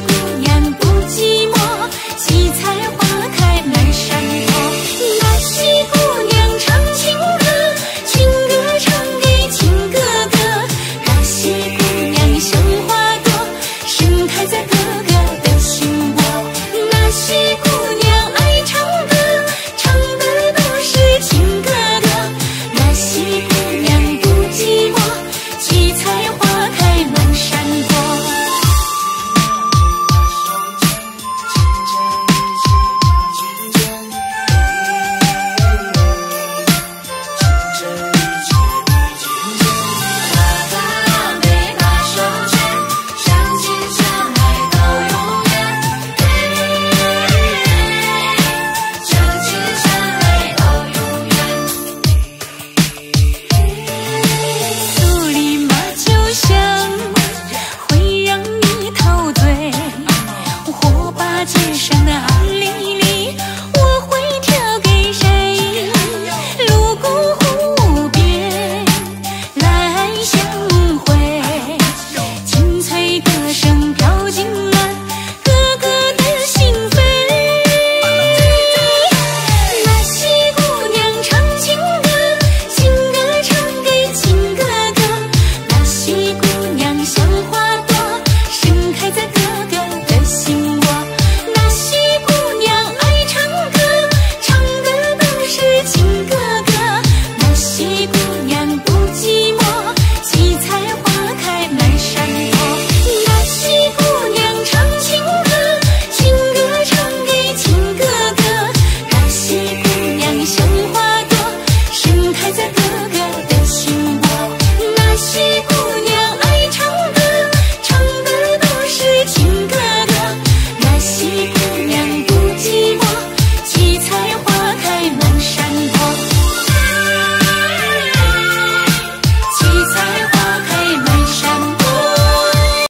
姑娘。今生的爱